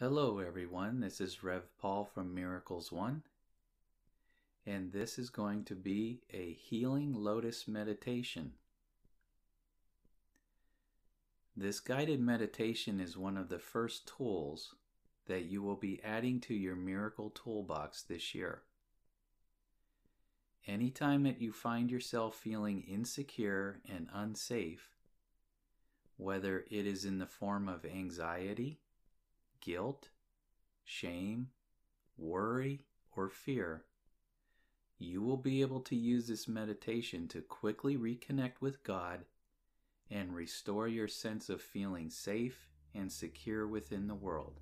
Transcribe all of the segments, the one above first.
Hello, everyone. This is Rev Paul from Miracles One, and this is going to be a healing lotus meditation. This guided meditation is one of the first tools that you will be adding to your miracle toolbox this year. Anytime that you find yourself feeling insecure and unsafe, whether it is in the form of anxiety, guilt, shame, worry, or fear, you will be able to use this meditation to quickly reconnect with God and restore your sense of feeling safe and secure within the world.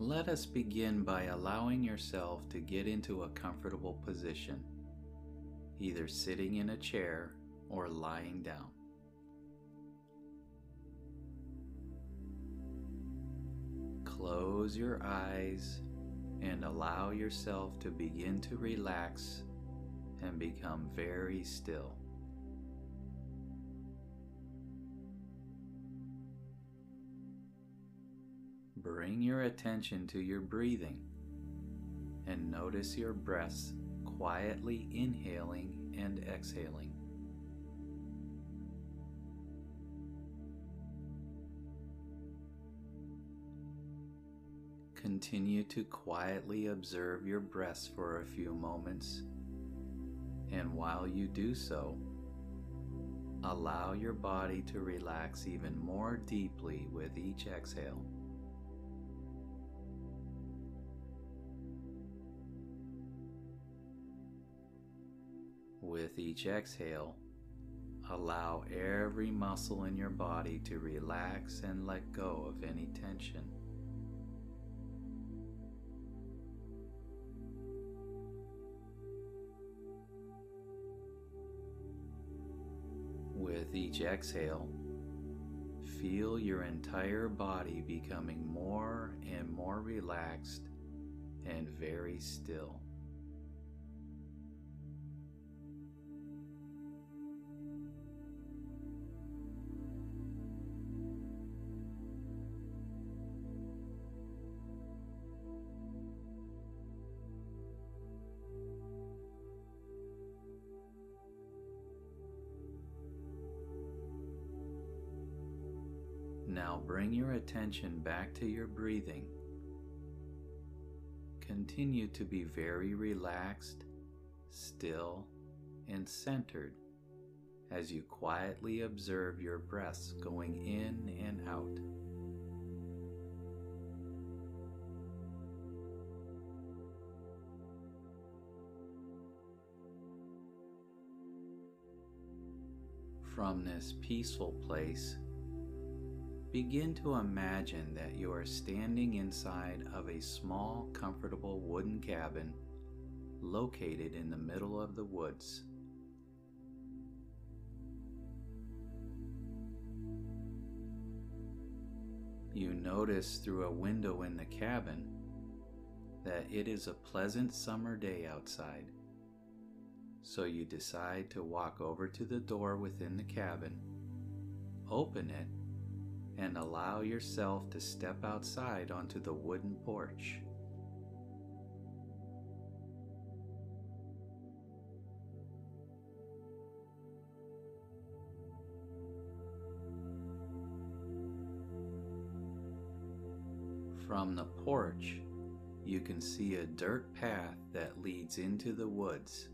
Let us begin by allowing yourself to get into a comfortable position, either sitting in a chair or lying down. Close your eyes and allow yourself to begin to relax and become very still. Bring your attention to your breathing and notice your breaths quietly inhaling and exhaling. Continue to quietly observe your breaths for a few moments, and while you do so, allow your body to relax even more deeply with each exhale. With each exhale, allow every muscle in your body to relax and let go of any tension. With each exhale, feel your entire body becoming more and more relaxed and very still. Now bring your attention back to your breathing. Continue to be very relaxed, still, and centered as you quietly observe your breaths going in and out. From this peaceful place, Begin to imagine that you are standing inside of a small, comfortable wooden cabin located in the middle of the woods. You notice through a window in the cabin that it is a pleasant summer day outside. So you decide to walk over to the door within the cabin, open it, and allow yourself to step outside onto the wooden porch. From the porch, you can see a dirt path that leads into the woods.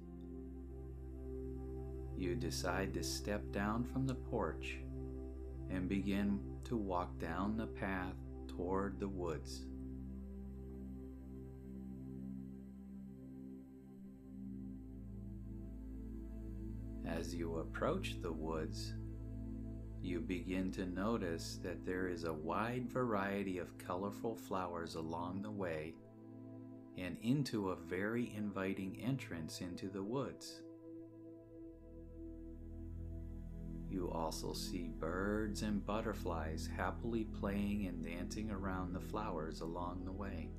You decide to step down from the porch and begin to walk down the path toward the woods. As you approach the woods, you begin to notice that there is a wide variety of colorful flowers along the way and into a very inviting entrance into the woods. You also see birds and butterflies happily playing and dancing around the flowers along the way.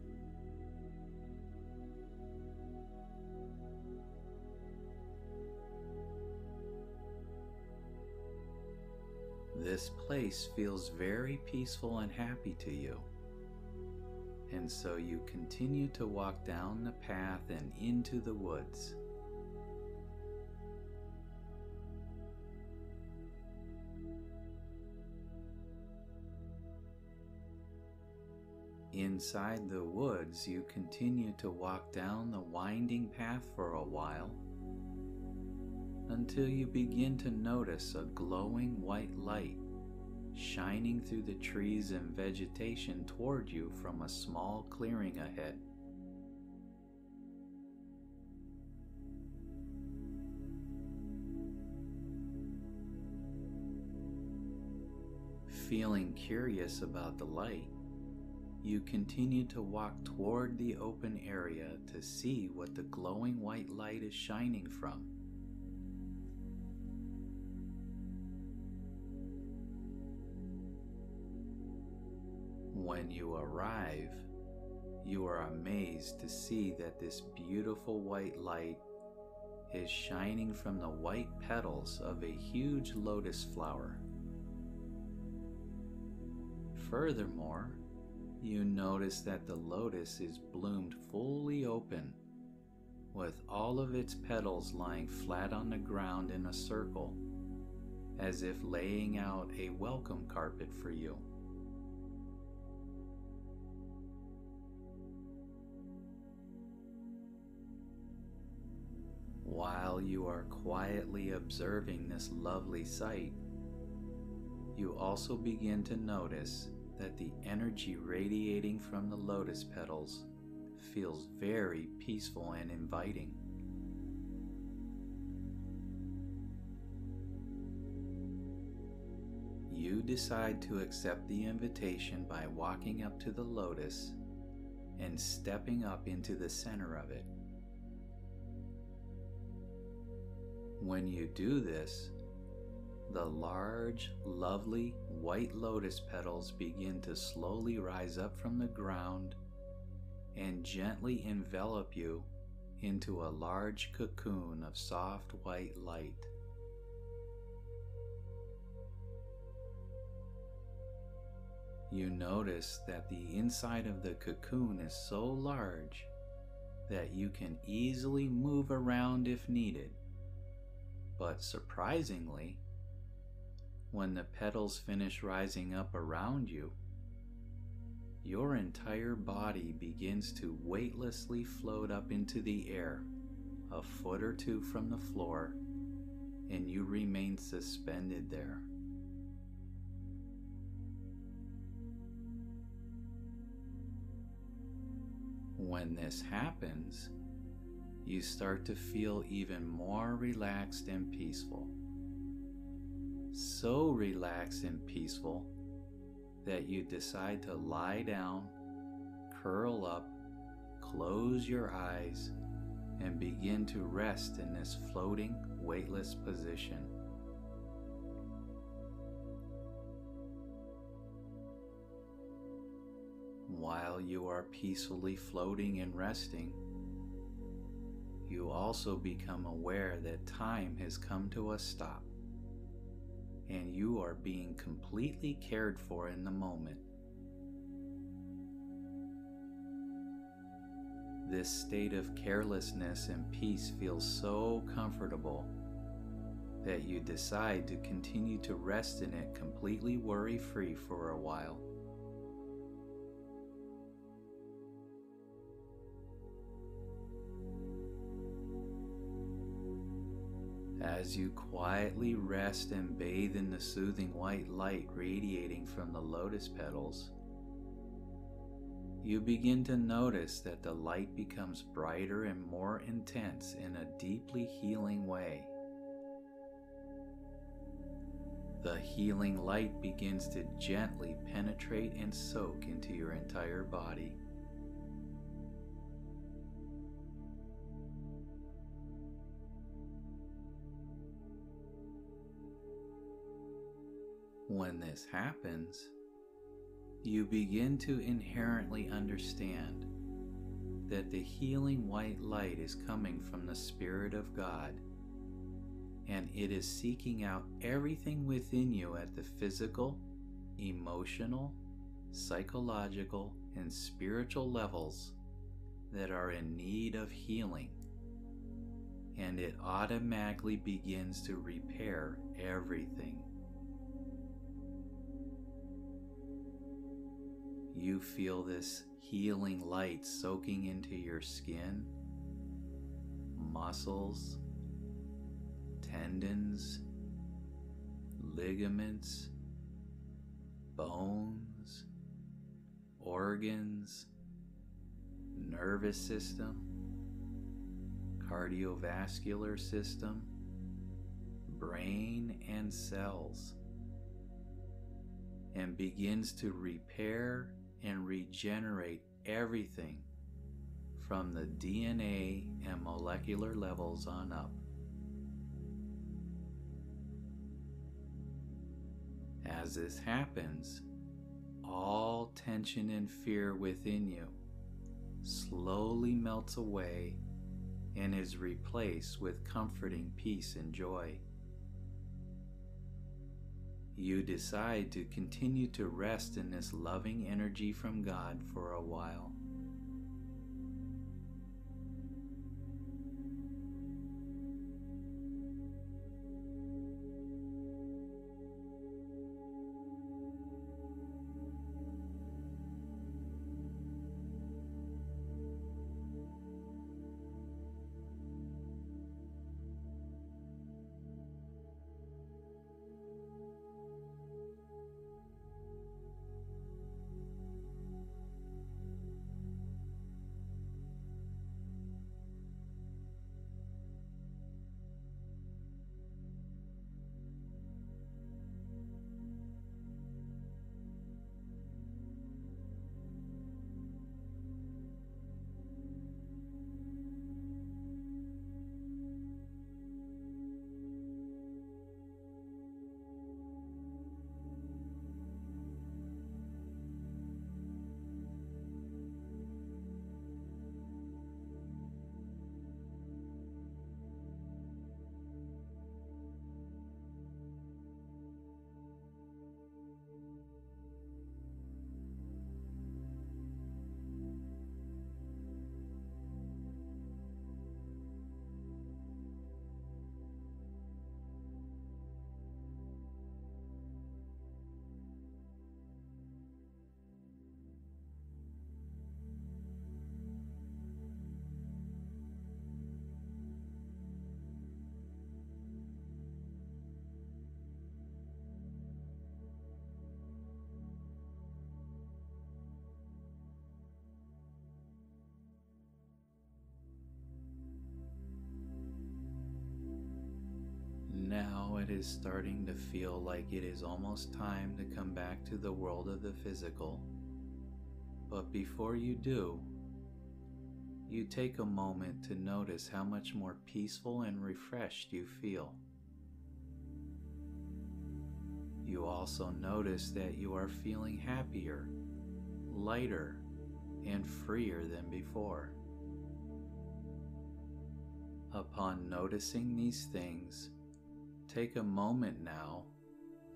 This place feels very peaceful and happy to you. And so you continue to walk down the path and into the woods. Inside the woods, you continue to walk down the winding path for a while until you begin to notice a glowing white light shining through the trees and vegetation toward you from a small clearing ahead. Feeling curious about the light, you continue to walk toward the open area to see what the glowing white light is shining from. When you arrive, you are amazed to see that this beautiful white light is shining from the white petals of a huge lotus flower. Furthermore, you notice that the lotus is bloomed fully open, with all of its petals lying flat on the ground in a circle, as if laying out a welcome carpet for you. While you are quietly observing this lovely sight, you also begin to notice that the energy radiating from the lotus petals feels very peaceful and inviting. You decide to accept the invitation by walking up to the lotus and stepping up into the center of it. When you do this, the large, lovely white lotus petals begin to slowly rise up from the ground and gently envelop you into a large cocoon of soft white light. You notice that the inside of the cocoon is so large that you can easily move around if needed but surprisingly, when the petals finish rising up around you, your entire body begins to weightlessly float up into the air a foot or two from the floor, and you remain suspended there. When this happens, you start to feel even more relaxed and peaceful. So relaxed and peaceful that you decide to lie down, curl up, close your eyes, and begin to rest in this floating, weightless position. While you are peacefully floating and resting, you also become aware that time has come to a stop and you are being completely cared for in the moment. This state of carelessness and peace feels so comfortable that you decide to continue to rest in it completely worry free for a while. As you quietly rest and bathe in the soothing white light radiating from the lotus petals, you begin to notice that the light becomes brighter and more intense in a deeply healing way. The healing light begins to gently penetrate and soak into your entire body. When this happens, you begin to inherently understand that the healing white light is coming from the Spirit of God and it is seeking out everything within you at the physical, emotional, psychological, and spiritual levels that are in need of healing. And it automatically begins to repair everything. You feel this healing light soaking into your skin, muscles, tendons, ligaments, bones, organs, nervous system, cardiovascular system, brain, and cells, and begins to repair and regenerate everything from the DNA and molecular levels on up. As this happens, all tension and fear within you slowly melts away and is replaced with comforting peace and joy. You decide to continue to rest in this loving energy from God for a while. Is starting to feel like it is almost time to come back to the world of the physical. But before you do, you take a moment to notice how much more peaceful and refreshed you feel. You also notice that you are feeling happier, lighter, and freer than before. Upon noticing these things, take a moment now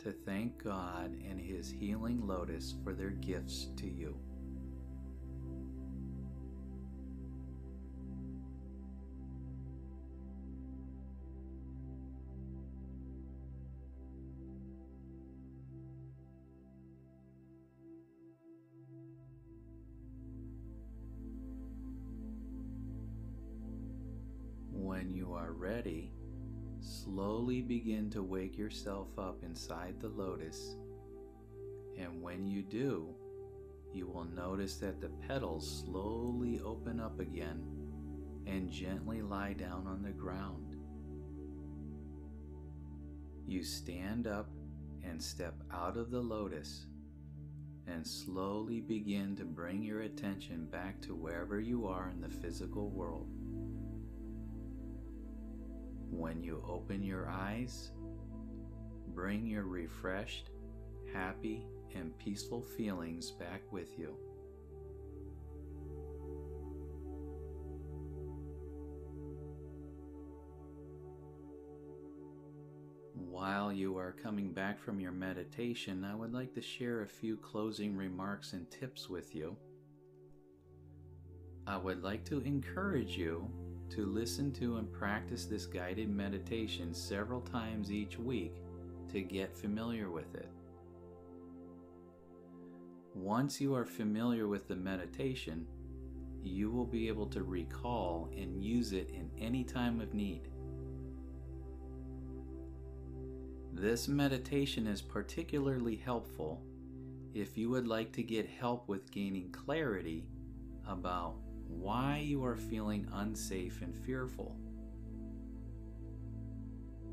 to thank God and His healing lotus for their gifts to you. When you are ready, slowly begin to wake yourself up inside the lotus. And when you do, you will notice that the petals slowly open up again and gently lie down on the ground. You stand up and step out of the lotus and slowly begin to bring your attention back to wherever you are in the physical world. When you open your eyes, bring your refreshed, happy, and peaceful feelings back with you. While you are coming back from your meditation, I would like to share a few closing remarks and tips with you. I would like to encourage you to listen to and practice this guided meditation several times each week to get familiar with it. Once you are familiar with the meditation, you will be able to recall and use it in any time of need. This meditation is particularly helpful if you would like to get help with gaining clarity about why you are feeling unsafe and fearful.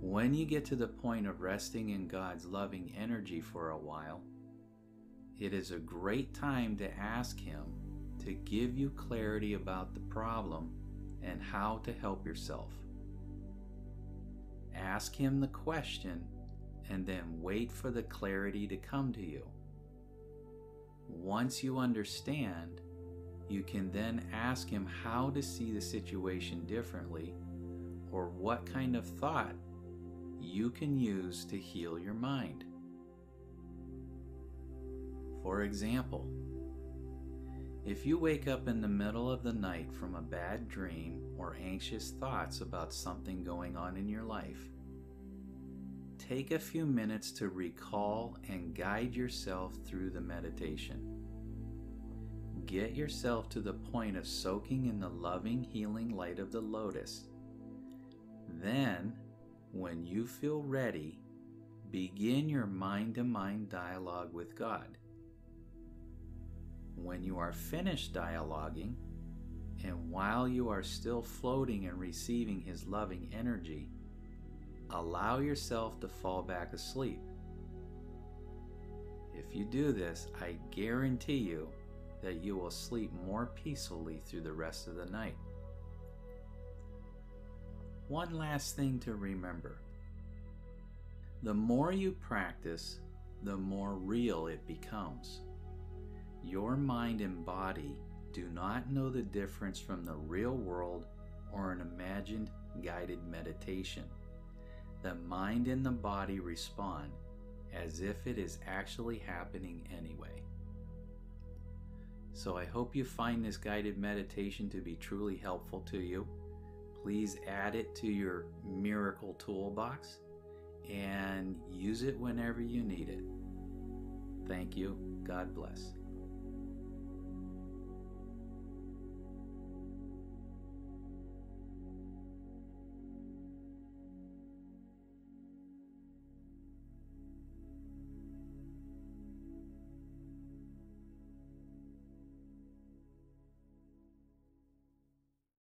When you get to the point of resting in God's loving energy for a while, it is a great time to ask Him to give you clarity about the problem and how to help yourself. Ask Him the question and then wait for the clarity to come to you. Once you understand, you can then ask Him how to see the situation differently or what kind of thought you can use to heal your mind. For example, if you wake up in the middle of the night from a bad dream or anxious thoughts about something going on in your life, take a few minutes to recall and guide yourself through the meditation. Get yourself to the point of soaking in the loving, healing light of the lotus. Then, when you feel ready, begin your mind to mind dialogue with God. When you are finished dialoguing, and while you are still floating and receiving His loving energy, allow yourself to fall back asleep. If you do this, I guarantee you that you will sleep more peacefully through the rest of the night. One last thing to remember the more you practice, the more real it becomes. Your mind and body do not know the difference from the real world or an imagined guided meditation. The mind and the body respond as if it is actually happening anyway. So I hope you find this guided meditation to be truly helpful to you. Please add it to your miracle toolbox and use it whenever you need it. Thank you. God bless.